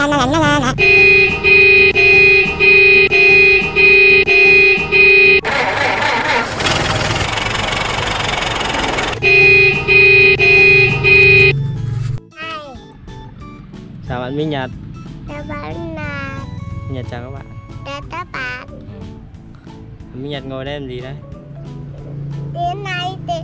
chào bạn Minh Nhật. Chào bạn Minh Nhật chào các bạn. Chào các bạn. Minh Nhật ngồi đây làm gì đấy Đến nay để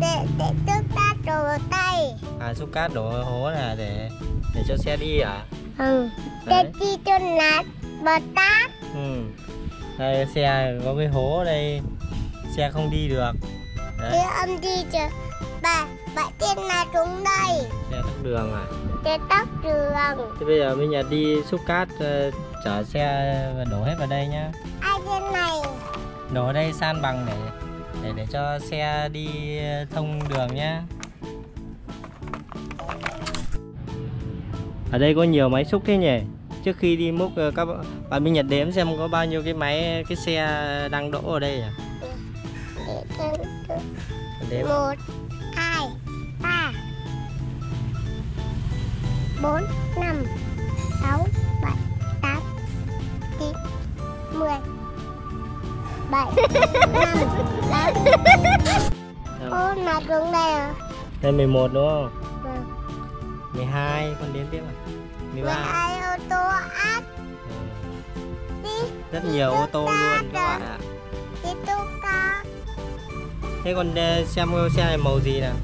để để trước ta đồ tay. à xúc cát đổ hố là để để cho xe đi à Ừ. Đấy. Để chi cho là bờ tát. ừ đây xe có cái hố đây xe không đi được đấy âm đi cho bà bà trên là xuống đây. xe tắc đường à Để tắt đường. thế bây giờ Minh Nhật đi xúc cát ờ, chở xe và đổ hết vào đây nhá Ai trên này? đổ ở đây san bằng để để để cho xe đi thông đường nhá ở đây có nhiều máy xúc thế nhỉ trước khi đi múc ờ, các bạn- Minh Nhật đếm xem có bao nhiêu cái máy cái xe đang đỗ ở đây à đếm một, hai, ba, bốn, năm, sáu, bảy, tám, chín, mười, bảy, năm, tám. Ô, là xuống đây à? đây 11 đúng không Vâng. 12 con đếm tiếp à 13 hai ô tô áp. Ừ, rất nhiều ô tô luôn các bạn ạ. Thế con ờ, xem cái xe này màu gì nào?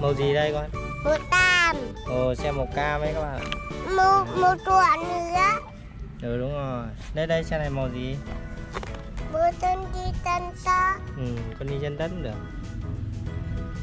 Màu gì đây con? Một tam. Ồ xe màu cam ấy các bạn ạ. Một một đoạn nữa. Ừ đúng rồi. Đây đây xe này màu gì? Một chân đi chân ta. Ừ con đi chân đất cũng được.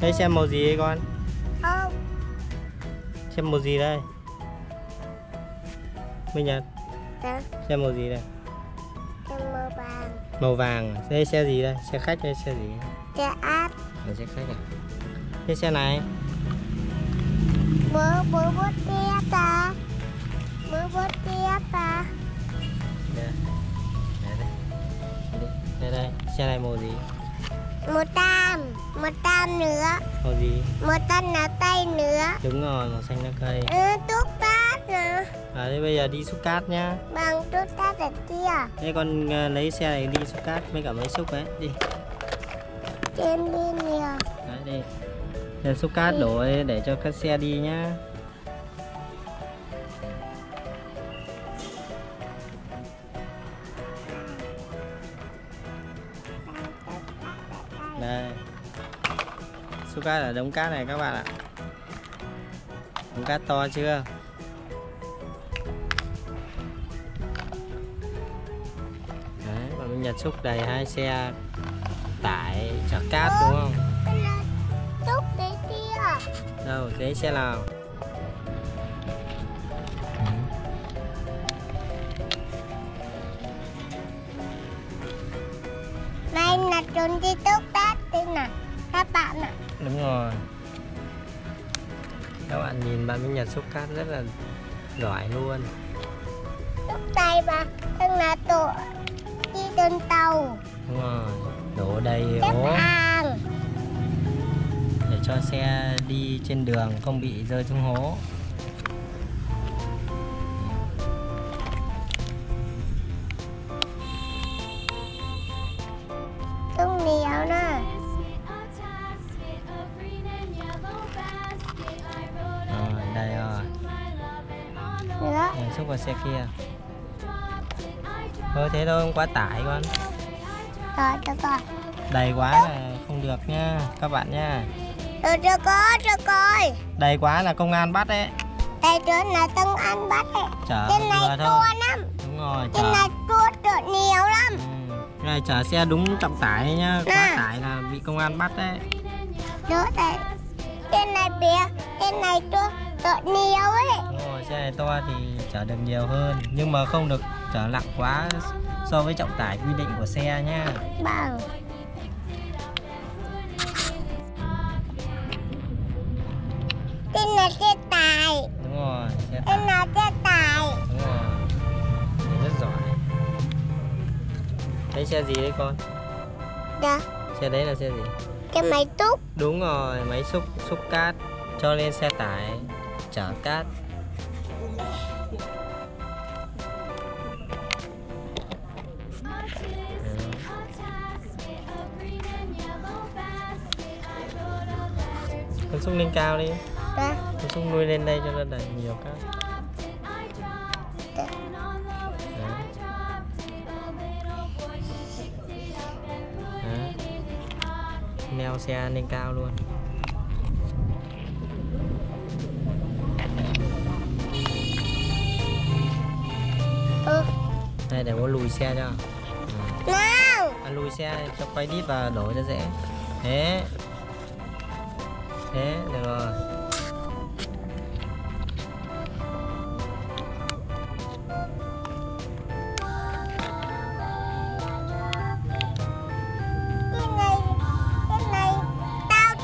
Đây xem màu gì ấy con? Không. Xem màu gì đây Minh Nhật đó xem màu gì đây? Chân màu vàng. Màu vàng. À? đây xe gì đây? Xe khách hay xe gì? Xe áp là xe khách à? Thế xe này? Bố bố bố tia ta. Bố bố tia ta. Đây. Đây đây đây, xe này màu gì? Một tam. Một tam nữa. Màu gì? Một tam là tay nữa. Đúng rồi màu xanh lá cây. Ừ tốt tát nữa à thế bây giờ đi xúc cát nhá. Bằng tốt tát ở kia thế con ờ, lấy xe này đi xúc cát với cả máy xúc ấy. Đi. Trên đi nhiều. Đấy đi. Xe xúc cát đổ ấy để cho các xe đi nhá. Đây. Xúc cát là đống cát này các bạn ạ. Đống cát to chưa mình nhật xúc đầy hai xe tải chở cát đúng không? Cái tốt đấy kia đâu đấy xe nào? Đây là trốn đi tốt tát đây nè Các bạn ạ. Đúng rồi. Các bạn nhìn bạn Minh Nhật xúc cát rất là giỏi luôn. Tốt tay bà Đây là tổ đi trên tàu. Đúng rồi đổ đầy hàng. Để cho xe đi trên đường không bị rơi xuống hố. Không nhiều nữa rồi đây rồi. Nữa. Xúc vào xe kia thôi thế thôi không quá tải con. Rồi được rồi. Đầy quá là không được nha các bạn nha. Rồi được rồi được rồi. Đầy quá là công an bắt đấy. Đây trốn là tân ăn bắt đấy. Chở Trên này thôi. lắm. Đúng rồi Trên chở này chua trộn nhiều lắm. Ừ. Này chở xe đúng trọng tải nhá quá Nè. tải là bị công an bắt đấy. Nữa đây Trên này bia Trên này chua trộn nhiều ấy. Đúng rồi xe này to thì chở được nhiều hơn. Nhưng mà không được chở nặng quá so với trọng tải quy định của xe nhá. Bằng Trên này xe tải. Đúng rồi xe tải. Xe tải. Đúng rồi. Thì rất giỏi. Đấy xe gì đấy con? Dạ. Xe đấy là xe gì? Cái máy túc. Đúng rồi máy xúc xúc cát. Cho lên xe tải chở cát con súc lên cao đi. Dạ. con súc nuôi lên đây cho nó đầy nhiều cá Dạ. Neo xe lên cao luôn. Ừ. đây để bố lùi xe cho. À, lùi xe cho quay đít và đổ cho dễ. Thế thế được rồi Cái này, cái này tao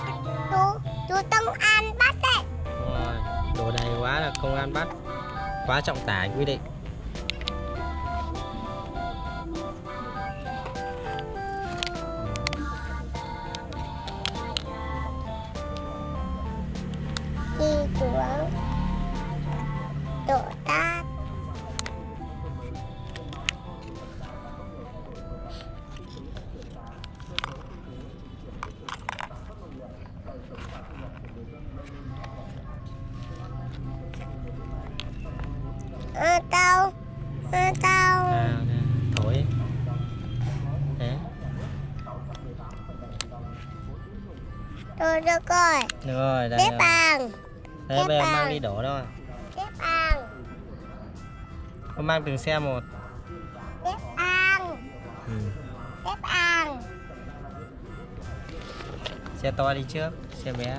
chú chú Tông An bắt đấy. Đúng rồi đổ đầy quá là công an bắt quá trọng tải quy định Ờ, tao. Ờ, tao. À, thổi. Thế tôi được rồi. Được rồi đây rồi. bằng. Đấy tiếp bây giờ mang đi đổ thôi tiếp bằng. Con mang từng xe một. Tiếp bằng. Ừ. tiếp bằng. Xe to đi trước xe bé.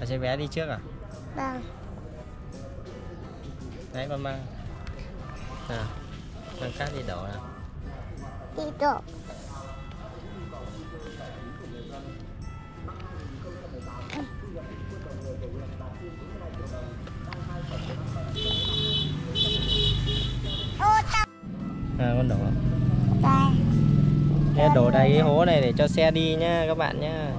À, xe bé đi trước à? Bằng đấy con mang à, mang cát đi đổ nào đi tao à, con đổ. Đây. Đổ đầy cái hố này để cho xe đi nhá các bạn nhá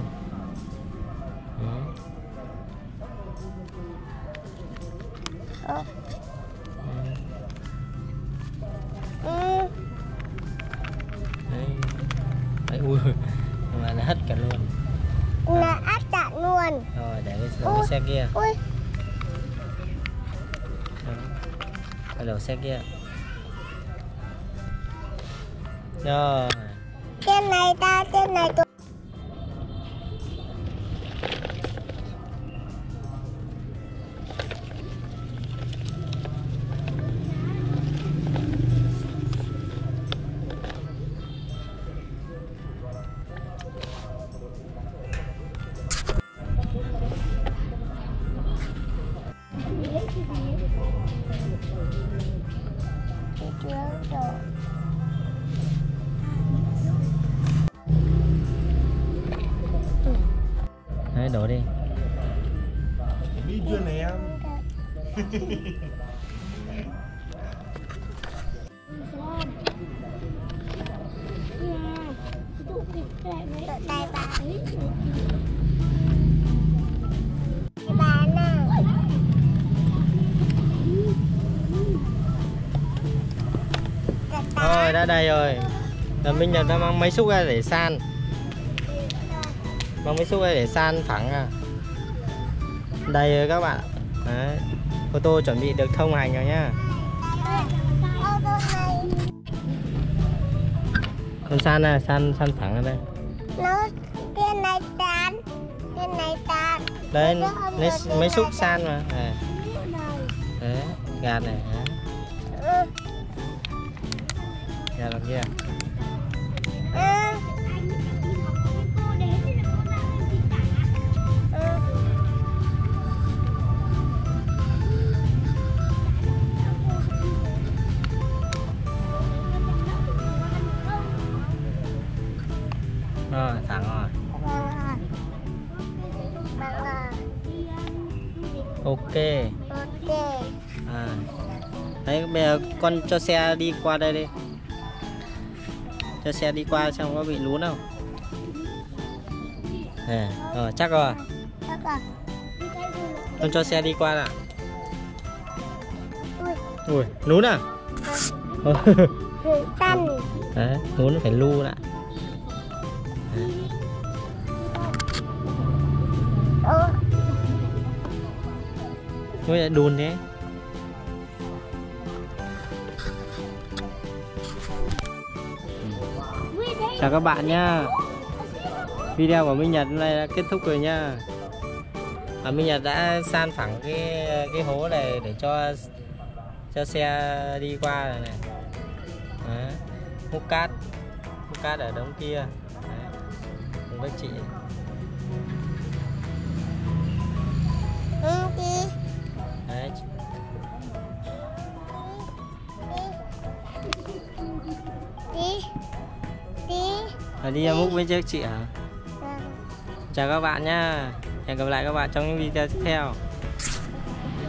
hất cả luôn. Là áp chặn luôn. Rồi để cái, cái xe kia. ui. Phải đổ xe kia. Rồi. Trên này ta trên này tôi đấy đổ đi Đi chưa này em? Tụi tay rồi đã đầy rồi. Minh Nhật đã mang mấy xúc ra để san. Mang mấy xúc ra để san phẳng à. Đầy rồi các bạn Đấy. Ô tô chuẩn bị được thông hành rồi nhá. Con san này, san san phẳng ở đây. Nó này này Đấy, lấy mấy xúc san mà. À, Đấy, gạt này. Đấy. Gạt làm. Rồi, rồi. Ok Ok. à. Đấy, bây giờ con cho xe đi qua đây đi Cho xe đi qua xem có bị lún không à, Rồi, chắc rồi Chắc rồi. Con cho xe đi qua nào Ui. Lún à tăn. Đấy, lún phải lu lại Ô. Nuôi lại đùn thế Chào các bạn nha Video của Minh Nhật hôm nay đã kết thúc rồi nha và Minh Nhật đã san phẳng cái cái hố này để cho cho xe đi qua này này. Đấy. hút cát. Hút cát ở đống kia. Đấy. cùng các chị. Là đi múc với chị hả? Vâng. chào các bạn nha. Hẹn gặp lại các bạn trong những video tiếp theo